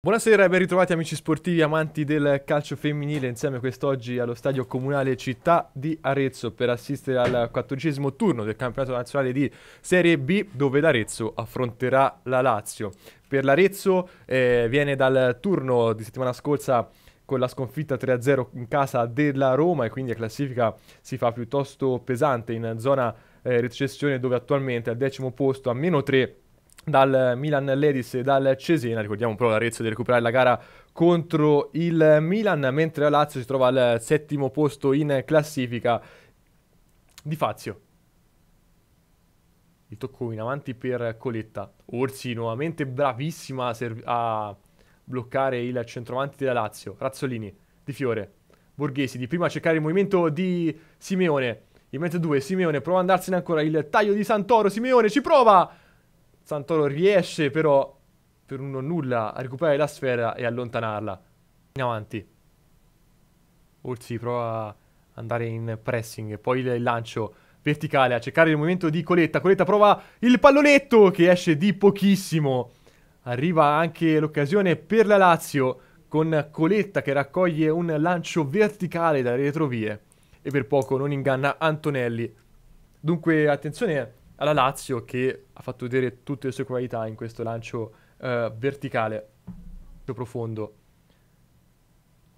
Buonasera e ben ritrovati amici sportivi amanti del calcio femminile insieme quest'oggi allo stadio comunale Città di Arezzo per assistere al quattordicesimo turno del campionato nazionale di Serie B dove l'Arezzo affronterà la Lazio. Per l'Arezzo eh, viene dal turno di settimana scorsa con la sconfitta 3-0 in casa della Roma e quindi la classifica si fa piuttosto pesante in zona eh, retrocessione dove attualmente al decimo posto a meno 3 dal Milan Ledis e dal Cesena. Ricordiamo però l'Arezzo di recuperare la gara contro il Milan, mentre la Lazio si trova al settimo posto in classifica di Fazio. Il tocco in avanti per Coletta. Orsi nuovamente bravissima a bloccare il centroavanti della Lazio. Razzolini, Di Fiore, Borghesi, di prima a cercare il movimento di Simeone. In mezzo a due, Simeone prova ad andarsene ancora, il taglio di Santoro, Simeone ci prova! Santoro riesce però per un nulla a recuperare la sfera e allontanarla. In avanti. Orsi prova ad andare in pressing, poi il lancio verticale a cercare il movimento di Coletta. Coletta prova il pallonetto che esce di pochissimo. Arriva anche l'occasione per la Lazio con Coletta che raccoglie un lancio verticale dalle retrovie e per poco non inganna Antonelli. Dunque attenzione alla Lazio che ha fatto vedere tutte le sue qualità in questo lancio uh, verticale profondo.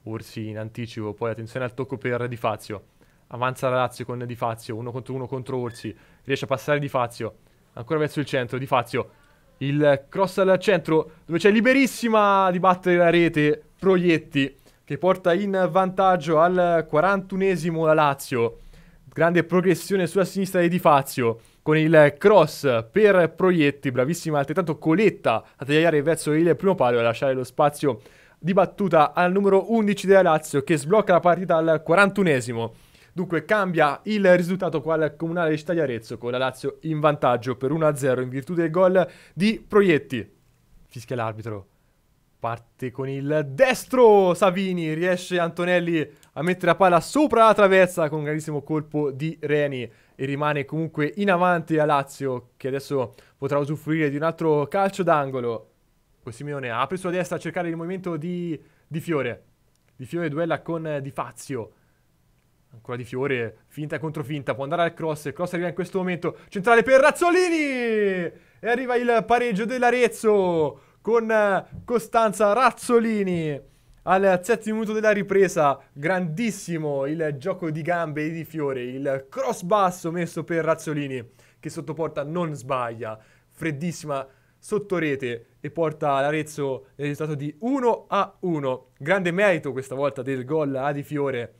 Orsi in anticipo, poi attenzione al tocco per Di Fazio. Avanza la Lazio con Di Fazio, uno contro uno contro Orsi. Riesce a passare Di Fazio. Ancora verso il centro, Di Fazio. Il cross al centro, dove c'è liberissima di battere la rete. Proietti, che porta in vantaggio al 41esimo la Lazio. Grande progressione sulla sinistra di Di Fazio con il cross per Proietti, bravissima altrettanto Coletta a tagliare verso il primo palo e a lasciare lo spazio di battuta al numero 11 della Lazio che sblocca la partita al 41esimo. Dunque cambia il risultato qua al Comunale di Città di Arezzo con la Lazio in vantaggio per 1-0 in virtù del gol di Proietti. Fischia l'arbitro. Parte con il destro Savini, riesce Antonelli a mettere la palla sopra la traversa con un grandissimo colpo di Reni e rimane comunque in avanti a Lazio che adesso potrà usufruire di un altro calcio d'angolo. Simeone apre sulla destra a cercare il movimento di, di Fiore. Di Fiore duella con Di Fazio. Ancora Di Fiore, finta contro finta, può andare al cross, il cross arriva in questo momento, centrale per Razzolini! E arriva il pareggio dell'Arezzo! Con eh, Costanza Razzolini al settimo minuto della ripresa, grandissimo il gioco di gambe di Fiore, il cross basso messo per Razzolini che sotto porta non sbaglia, freddissima sotto rete e porta l'Arezzo nel risultato di 1 a 1. Grande merito questa volta del gol a Di Fiore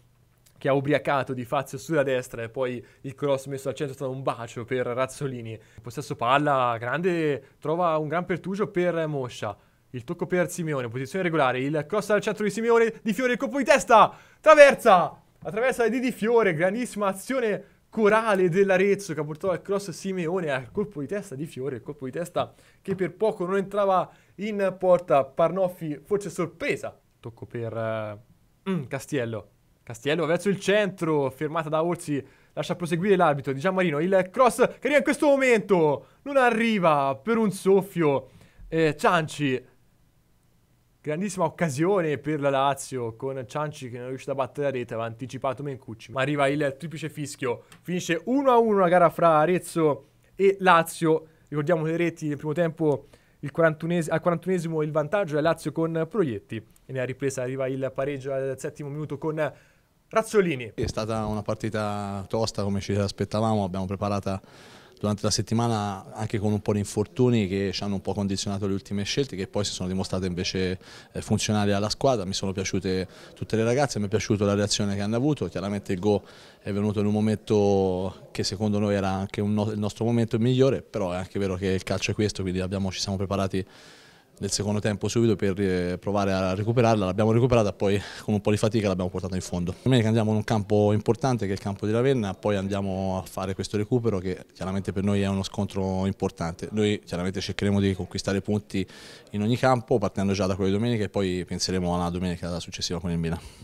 che ha ubriacato di Fazio sulla destra e poi il cross messo al centro è stato un bacio per Razzolini. Possesso palla, grande, trova un gran pertugio per Moscia. Il tocco per Simeone, posizione regolare, il cross al centro di Simeone, Di Fiore, il colpo di testa, traversa, attraversa di Di Fiore, grandissima azione corale dell'Arezzo che ha portato al cross Simeone al colpo di testa di Fiore, il colpo di testa che per poco non entrava in porta, Parnoffi forse sorpresa, tocco per uh, Castiello, Castiello verso il centro, fermata da Orsi, lascia proseguire l'arbitro di Gianmarino. Il cross che arriva in questo momento, non arriva per un soffio. Eh, Cianci, grandissima occasione per la Lazio con Cianci che non è riuscito a battere la rete, aveva anticipato Mencucci. Ma arriva il triplice fischio, finisce 1-1 la gara fra Arezzo e Lazio. Ricordiamo le reti nel primo tempo il 41 al 41esimo il vantaggio è Lazio con Proietti e nella ripresa arriva il pareggio al settimo minuto con Razzolini. È stata una partita tosta come ci aspettavamo, abbiamo preparata durante la settimana anche con un po' di infortuni che ci hanno un po' condizionato le ultime scelte che poi si sono dimostrate invece eh, funzionali alla squadra, mi sono piaciute tutte le ragazze, mi è piaciuta la reazione che hanno avuto, chiaramente il go è venuto in un momento che secondo noi era anche no il nostro momento migliore, però è anche vero che il calcio è questo, quindi abbiamo, ci siamo preparati nel secondo tempo subito per eh, provare a recuperarla, l'abbiamo recuperata poi con un po' di fatica l'abbiamo portata in fondo. Domenica andiamo in un campo importante che è il campo di Ravenna, poi andiamo a fare questo recupero che chiaramente per noi è uno scontro importante. Noi chiaramente cercheremo di conquistare punti in ogni campo partendo già da quelle domeniche e poi penseremo alla domenica successiva con il Milan.